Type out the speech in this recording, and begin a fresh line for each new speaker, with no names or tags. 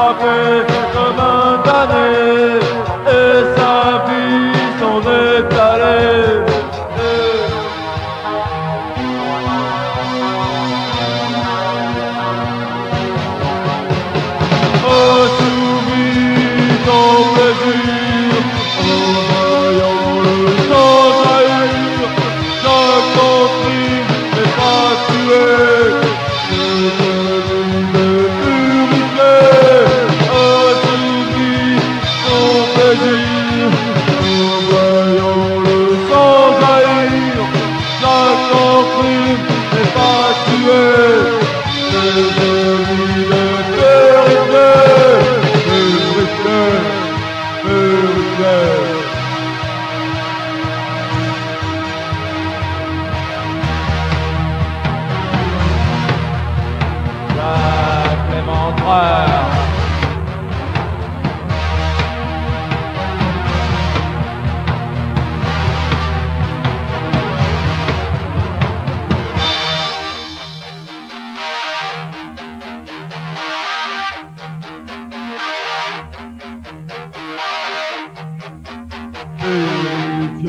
Frappé comme